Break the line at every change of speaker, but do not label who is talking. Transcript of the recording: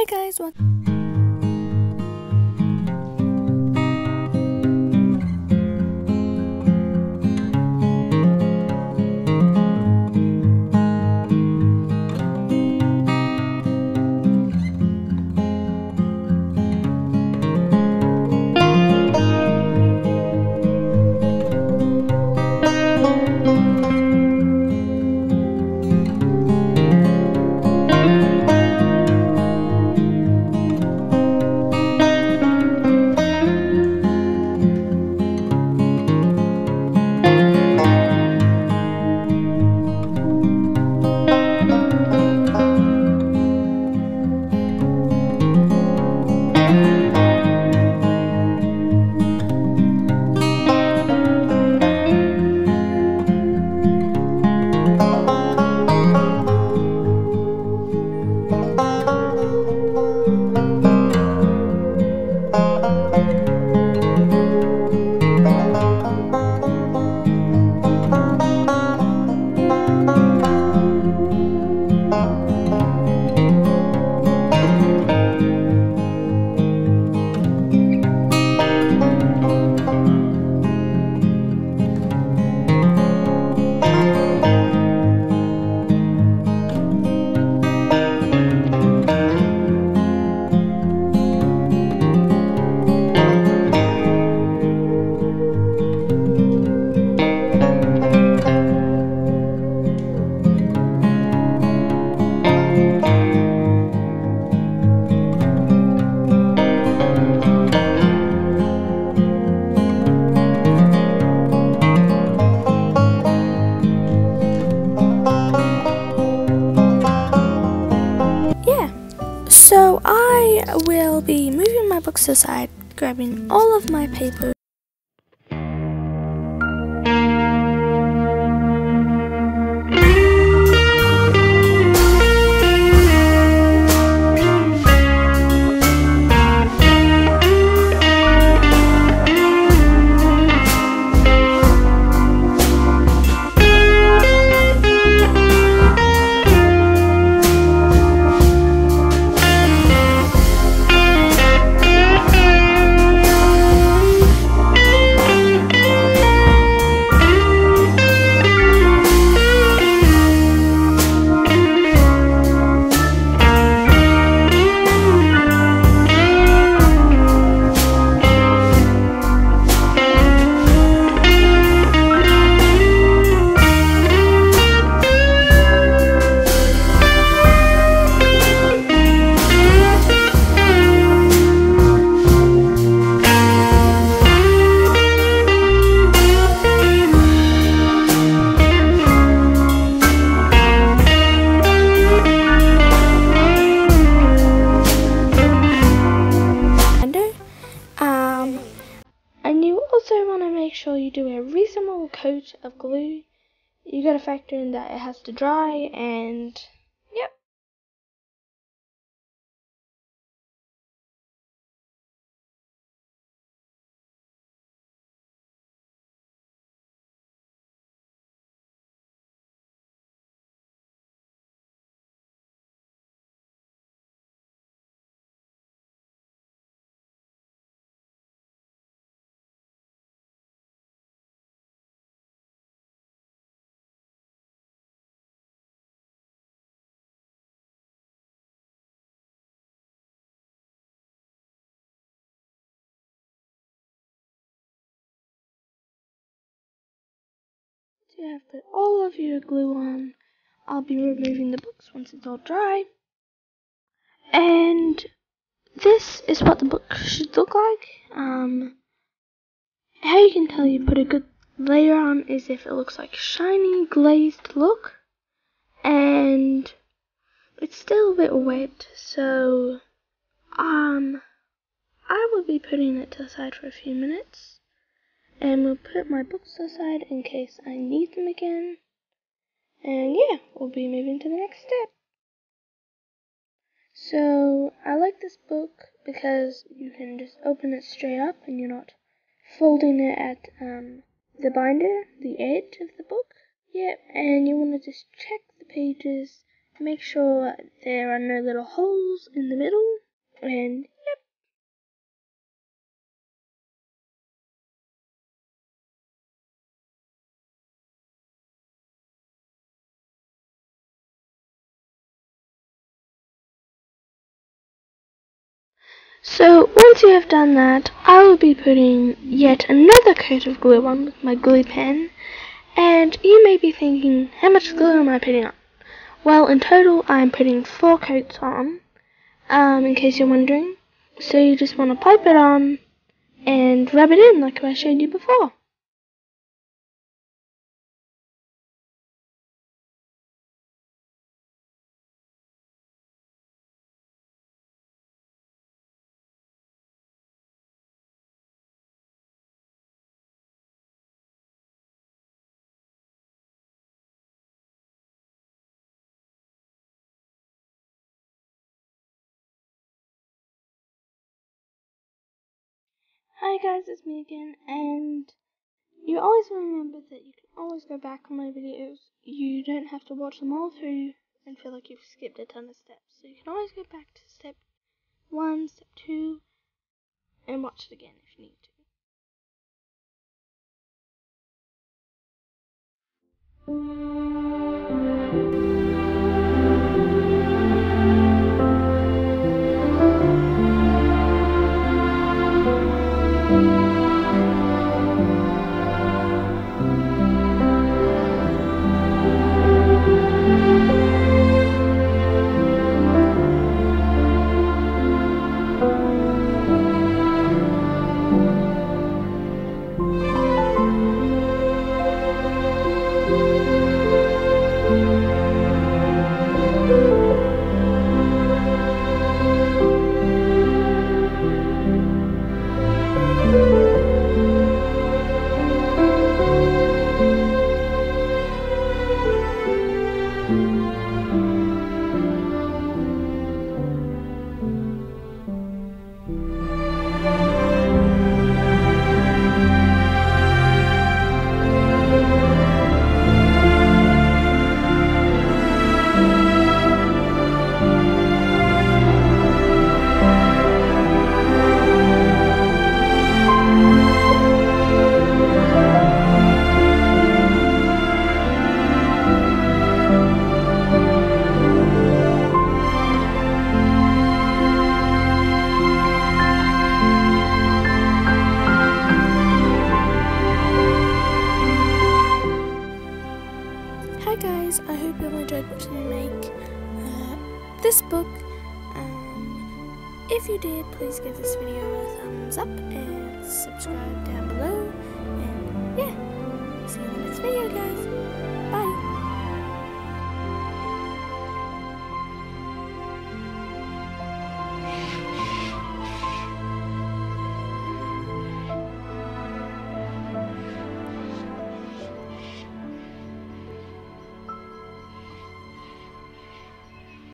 Hi guys, welcome. I will be moving my books aside, grabbing all of my papers. Of glue. You got to factor in that it has to dry and you have put all of your glue on. I'll be removing the books once it's all dry. And this is what the book should look like. Um, how you can tell you put a good layer on is if it looks like shiny glazed look and it's still a bit wet so um I will be putting it to the side for a few minutes and we'll put my books aside in case I need them again and yeah we'll be moving to the next step so I like this book because you can just open it straight up and you're not folding it at um, the binder, the edge of the book. Yep, and you want to just check the pages make sure there are no little holes in the middle, and So once you have done that, I will be putting yet another coat of glue on with my glue pen. And you may be thinking, how much glue am I putting on? Well, in total, I am putting four coats on, um, in case you're wondering. So you just want to pipe it on and rub it in like I showed you before. Hi guys, it's me again, and you always remember that you can always go back on my videos. You don't have to watch them all through and feel like you've skipped a ton of steps. So you can always go back to step one, step two, and watch it again if you need to. make uh, this book. Um, if you did, please give this video a thumbs up and subscribe down below. And yeah, see you in the next video, guys. Bye.